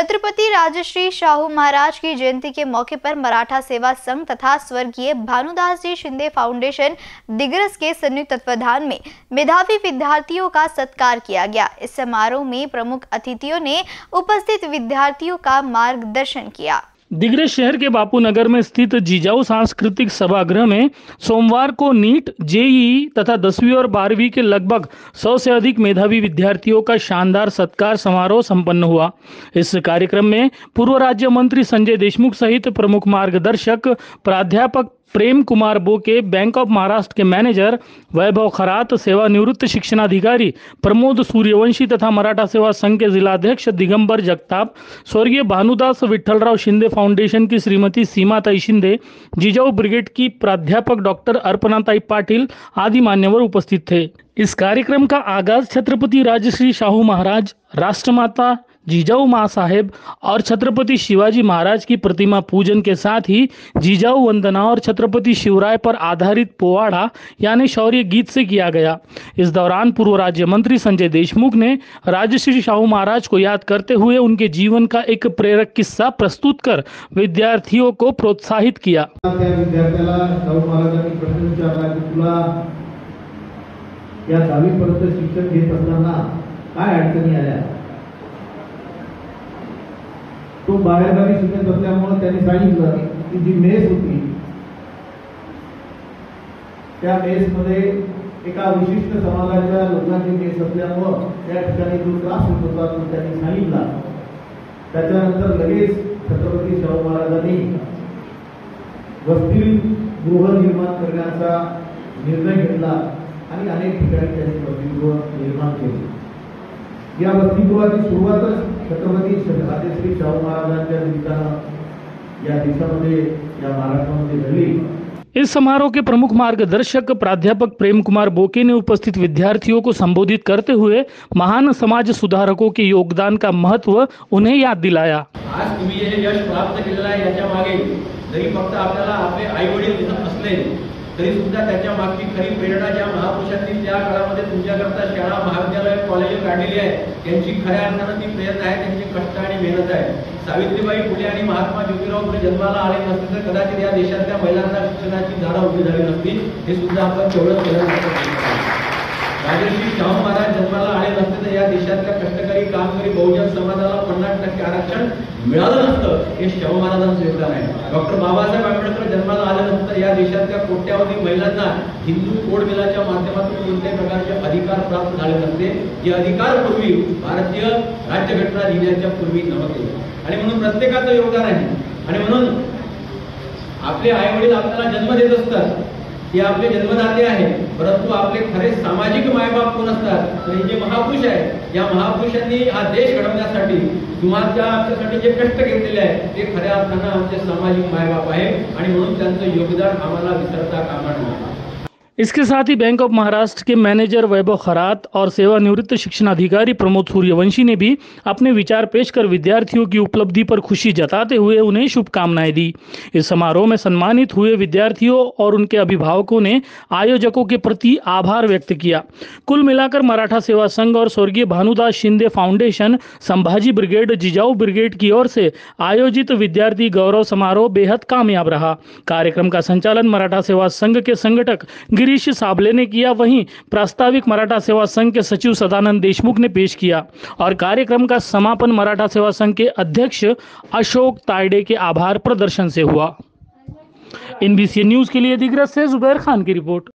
छत्रपति राजश्री शाहू महाराज की जयंती के मौके पर मराठा सेवा संघ तथा स्वर्गीय भानुदास जी शिंदे फाउंडेशन दिग्रस के संयुक्त तत्वाधान में मेधावी विद्यार्थियों का सत्कार किया गया। इस समारोह में प्रमुख अतिथियों ने उपस्थित विद्यार्थियों का मार्गदर्शन किया। दिग्रज शहर के बापू नगर में स्थित जीजाऊ सांस्कृतिक सभागृह में सोमवार को नीट, जेई तथा दसवीं और बारहवीं के लगभग सौ से अधिक मेधावी विद्यार्थियों का शानदार सत्कार समारोह संपन्न हुआ। इस कार्यक्रम में पूर्व राज्य मंत्री संजय देशमुख सहित प्रमुख मार्गदर्शक, प्राध्यापक प्रेम कुमार बोके बैंक ऑफ़ महाराष्ट्र के मैनेजर वैभव खरात, सेवानिवृत्त शिक्षणाधिकारी, प्रमोद सूर्यवंशी तथा मराठा सेवा संघ के जिलाध्यक्ष दिगंबर जगताप, स्वर्गीय भानुदास विठलराव शिंदे फाउंडेशन की श्रीमती सीमाताई शिंदे, जिजाऊ ब्रिगेड की प्राध्यापक डॉक्टर अर्पणाताई पाटिल आदि मान्यवर उपस्थित थे। इस कार्यक्रम का आगाज़ छत्रपति राजश्री शाहू महाराज, राष्ट्रमाता जीजाऊ माँ साहेब और छत्रपति शिवाजी महाराज की प्रतिमा पूजन के साथ ही जीजाऊ वंदना और छत्रपति शिवराय पर आधारित पोवाड़ा, यानी शौर्य गीत से किया गया। इस दौरान पूर्व राज्य मंत्री संजय देशमुख ने राजश्री शाहू महाराज को याद करते हुए उनके जीवन का एक प्रेरक किस्सा प्रस्तुत कर विद्यार्थियों को प्रोत्साहित किया। या दहावीपर्यंत शिक्षण घेत असताना काय अडचणी आल्या? तो बाहेरगावी शिकत असल्यामुळे त्यांनी सांगितलं की जी मेस होती त्या मेसमध्ये एका विशिष्ट समाजाच्या लोकांची मेस असल्यामुळं त्या ठिकाणी जो त्रास होत होता तो त्यांनी सांगितला. त्याच्यानंतर लगेच छत्रपती शाहू महाराजांनी वसतिगृह निर्माण करण्याचा निर्णय घेतला आणि अनेक ठिकाणी त्यांनी वसतिगृह निर्माण केले. या वसतिगृहाची सुरुवातच छत्रपती राजश्री शाहू महाराजांच्या निमित्तानं या देशामध्ये या महाराष्ट्रामध्ये झाली इस समारोह के प्रमुख मार्गदर्शक प्राध्यापक प्रेम कुमार बोके ने उपस्थित विद्यार्थियों को संबोधित करते हुए महान समाज सुधारकों के योगदान का महत्व उन्हें याद दिलाया। आज तुम्ही हे यश प्राप्त केलेलं आहे याच्या मागे जरी फक्त आपल्याला आपले आई वडील दिसत असले तरी सुद्धा त्याच्या मागची खरी प्रेरणा ज्या महापुरुषांनी त्या काळामध्ये तुमच्याकरता शाळा महाविद्यालय कॉलेज काढलेली आहे त्यांची खऱ्या अर्थानं ती प्रेरणा आहे त्यांची कष्ट आणि मेहनत आहे. सावित्रीबाई फुले आणि महात्मा ज्योतिराव फुले जन्माला आले नसते तर कदाचित या देशातल्या महिलांना शिक्षणाची झाडं उभी झाली नसती हे सुद्धा आपण तेवढंच राजर्षी शाहू महाराज जन्माला आले नसते तर या देशातल्या कष्ट कामकरी बहुजन समाजाला पन्नास टक्के आरक्षण मिळालं नसतं. हे शाहू महाराजांचं योगदान आहे. डॉक्टर बाबासाहेब आंबेडकर जन्माला आल्यानंतर या देशातल्या कोट्यावधी महिलांना हिंदू कोड बिलाच्या माध्यमातून कोणत्याही प्रकारचे अधिकार प्राप्त झाले नसते. जे अधिकार पूर्वी भारतीय राज्यघटना लिहिण्याच्या पूर्वी नव्हते. आणि म्हणून प्रत्येकाचं योगदान आहे. आणि म्हणून आपले आई वडील आपल्याला जन्म देत असतात. हे आपले जन्मदाते आहेत. परंतु आपले खरे सामाजिक मायबाप कोण असतात? तर हे जे महापुरुष आहेत या महापुरुषांनी हा देश घडवण्यासाठी किंवा त्या आमच्यासाठी जे कष्ट घेतलेले आहेत ते खऱ्या अर्थानं आमचे सामाजिक मायबाप आहे आणि म्हणून त्यांचं योगदान आम्हाला विसरता कामा नये. इसके साथ ही बैंक ऑफ़ महाराष्ट्र के मैनेजर वैभव खरात और सेवानिवृत्त शिक्षण अधिकारी प्रमोद सूर्यवंशी ने भी अपने विचार पेश कर विद्यार्थियों की उपलब्धि पर खुशी जताते हुए उन्हें शुभकामनाएँ दी। इस समारोह में सम्मानित हुए विद्यार्थियों और उनके अभिभावकों ने आयोजकों के प्रति आभार व्यक्त किया। कुल मिलाकर मराठा सेवा संघ और स्वर्गीय Bhanudas Shinde foundation, Sambhaji brigade, Jijau brigade की ओर से आयोजित विद्यार्थी गौरव समारोह बेहद कामयाब रहा। कार्यक्रम का संचालन मराठा सेवा संघ के संगठक गिरीश साबले ने किया वहीं प्रास्ताविक मराठा सेवा संघ के सचिव सदानंद देशमुख ने पेश किया और कार्यक्रम का समापन मराठा सेवा संघ के अध्यक्ष अशोक तायडे के आभार प्रदर्शन से हुआ। एनबीसी न्यूज़ के लिए दिग्रज से जुबैर खान की रिपोर्ट।